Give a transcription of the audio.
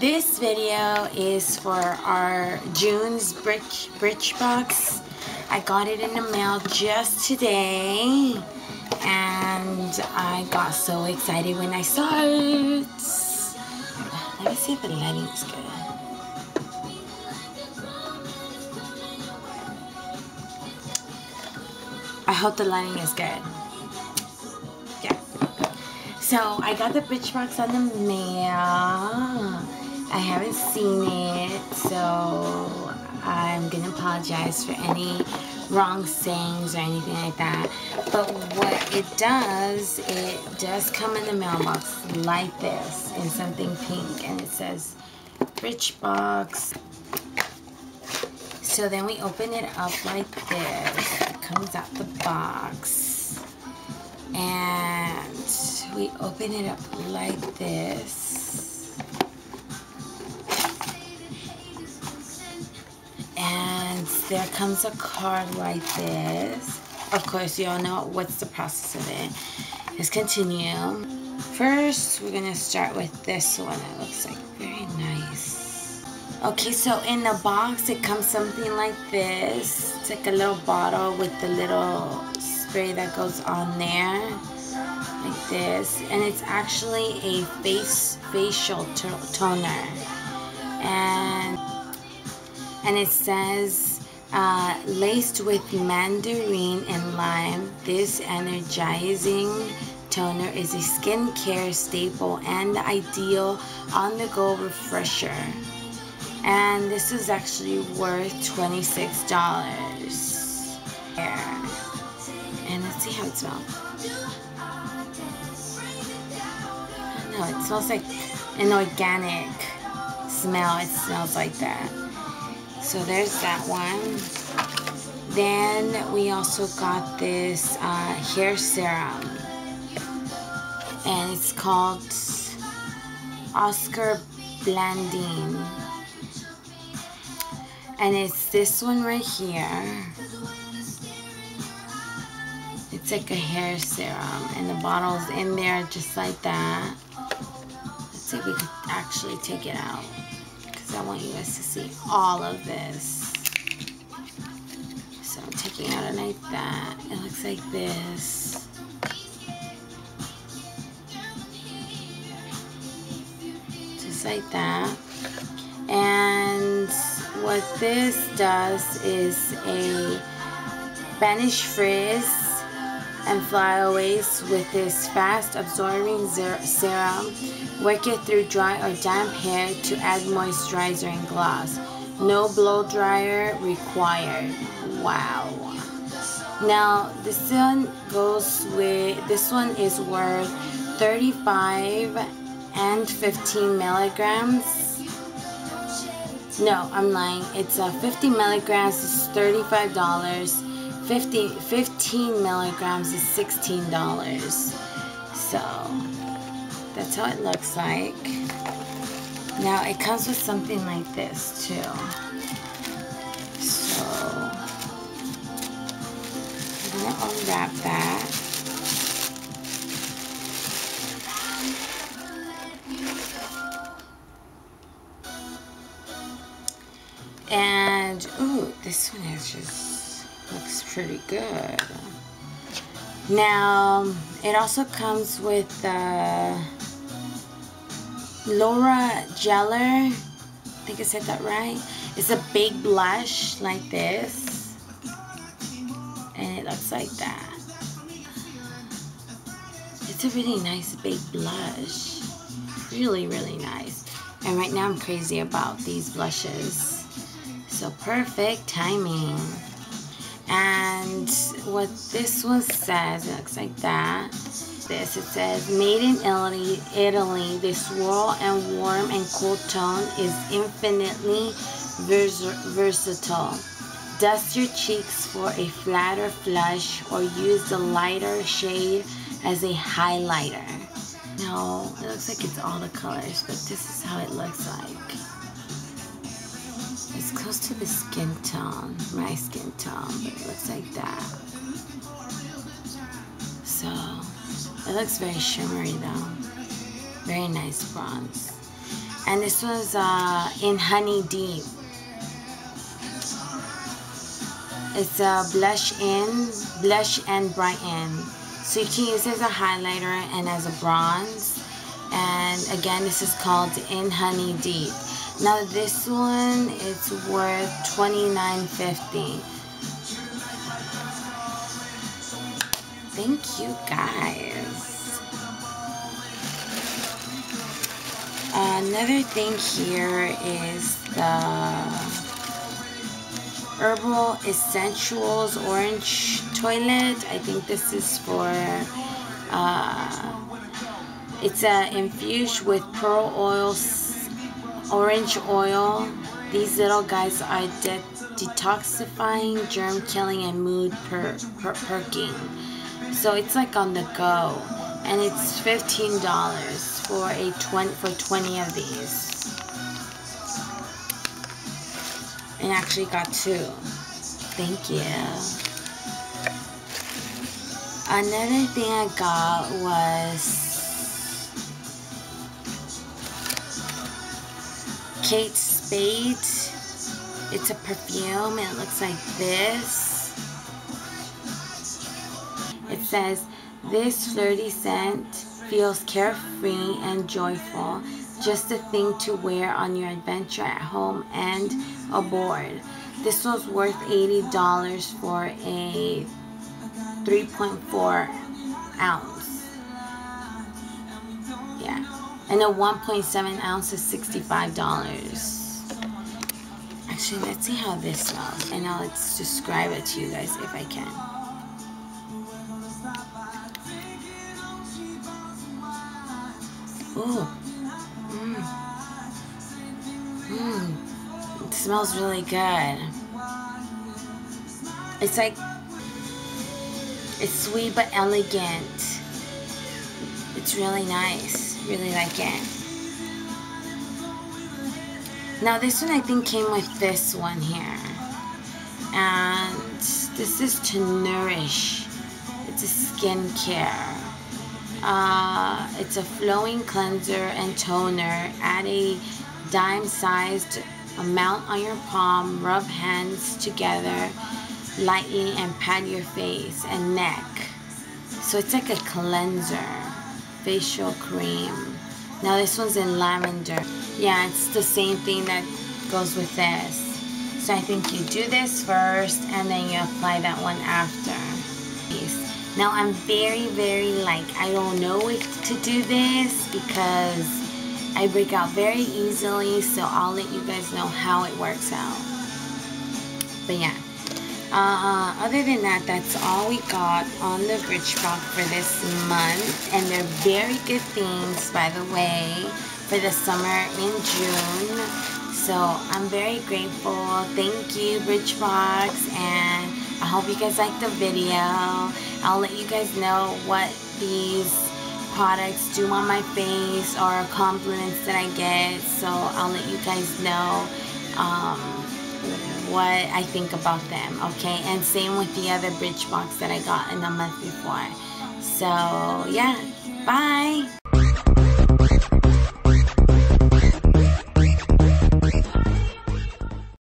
This video is for our June's Bridge, bridge box. I got it in the mail just today and I got so excited when I saw it. Let me see if the lighting is good. I hope the lighting is good. So I got the Birchbox on the mail. I haven't seen it, so I'm gonna apologize for any wrong sayings or anything like that. But what it does, it does come in the mailbox like this in something pink, and it says Birchbox. So then we open it up like this. It comes out the box. And we open it up like this. And there comes a card like this. Of course, you all know what's the process of it. Let's continue. First, we're gonna start with this one. It looks like very nice. Okay, so in the box, it comes something like this. It's like a little bottle with the little spray that goes on there. Like this. And it's actually a face facial toner. And, and it says, uh, laced with mandarin and lime, this energizing toner is a skincare staple and the ideal on-the-go refresher and this is actually worth $26 here and let's see how it smells. No it smells like an organic smell. It smells like that. So there's that one. Then we also got this uh, hair serum. And it's called Oscar Blandi. And it's this one right here like a hair serum and the bottle's in there just like that. Let's see if we can actually take it out because I want you guys to see all of this. So I'm taking out it like that. It looks like this. Just like that. And what this does is a banish frizz and flyaways with this fast absorbing serum. Work it through dry or damp hair to add moisturizer and gloss. No blow dryer required. Wow. Now this one goes with this one is worth 35 and 15 milligrams no, I'm lying. It's uh, 50 milligrams It's $35. 50, 15 milligrams is $16. So, that's how it looks like. Now, it comes with something like this, too. So, I'm to unwrap that. And, ooh, this one is just, looks pretty good. Now, it also comes with uh, Laura Geller. I think I said that right. It's a big blush like this. And it looks like that. It's a really nice big blush. Really, really nice. And right now I'm crazy about these blushes. So perfect timing. And what this one says, it looks like that. This, it says, made in Italy, Italy, this swirl and warm and cool tone is infinitely vers versatile. Dust your cheeks for a flatter flush or use the lighter shade as a highlighter. Now, it looks like it's all the colors, but this is how it looks like close to the skin tone, my skin tone, but it looks like that. So, it looks very shimmery though. Very nice bronze. And this was uh, in Honey Deep. It's a blush in, blush and brighten. So you can use it as a highlighter and as a bronze. And again, this is called In Honey Deep. Now this one, it's worth $29.50. Thank you guys. Another thing here is the Herban Essentials Orange Toilet. I think this is for, uh, it's uh, infused with pearl oil, orange oil. These little guys are de detoxifying, germ killing, and mood per per perking. So it's like on the go. And it's $15 for a 20 for 20 of these. and actually got two. Thank you. Another thing I got was Kate Spade. It's a perfume. It looks like this. It says, this flirty scent feels carefree and joyful just a thing to wear on your adventure at home and aboard. This was worth $80 for a 3.4 ounce. And a 1.7 ounce is $65. Actually, let's see how this smells. And I'll describe it to you guys if I can. Ooh. Mmm. It smells really good. It's like, it's sweet but elegant. It's really nice. Really like it. Now this one I think came with this one here. And this is to nourish. It's a skincare. Uh, it's a flowing cleanser and toner. Add a dime-sized amount on your palm. Rub hands together lightly and pat your face and neck. So it's like a cleanser, facial cream. Now this one's in lavender. Yeah, it's the same thing that goes with this. So I think you do this first and then you apply that one after. Now I'm very, very like, I don't know if to do this because I break out very easily, so I'll let you guys know how it works out. But yeah. Uh, other than that, that's all we got on the Birchbox for this month. And they're very good things, by the way, for the summer in June. So I'm very grateful. Thank you, Birchbox. And I hope you guys liked the video. I'll let you guys know what these products do on my face or compliments that I get. So I'll let you guys know um, what I think about them, okay? And same with the other Birchbox that I got in the month before. So, yeah. Bye.